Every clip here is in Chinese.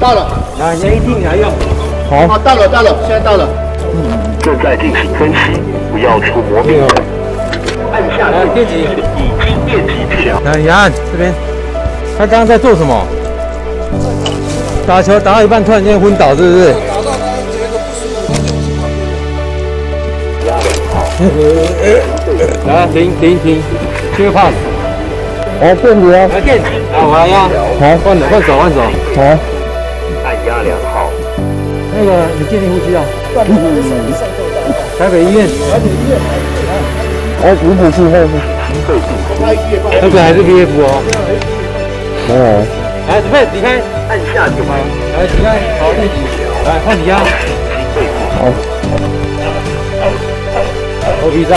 到了，来，先一定来用。好，好，到了，到了，现在到了。嗯正在进行分析，不要出毛病人。按下来，电击，已经电击治疗。来，杨这边，他刚刚在做什么？打球打到一半，突然间昏倒，是不是？打到他觉得不舒服，他就来，停停停，接 pass。好，电击啊！来电击，来我来压。好，换手换手换手。好，按压良好。那个，你建立呼吸啊。台北医院。台北医院。哦，五补气后。那个还是 V F 哦。哦。来，准备离开，按下就开。来，离开，好，来，换你压。好。投比赛。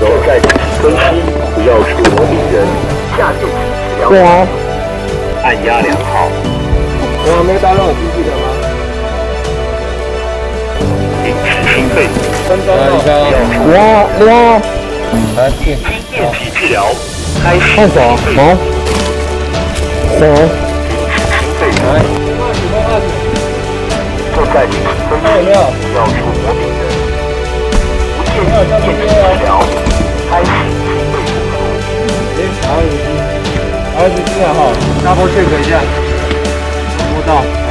都在分析，不要触摸病人。下电击治疗。对啊。按压良好。我没打到机器的吗？停止心肺。三张到。哇哇！来，电电击治疗。开始。换手，好。手。心肺。来。正在进行分析，不要触摸病人。不建议电击治疗。开始哎，R 五 G，R 五 G 啊哈，大波 check 一下，摸到。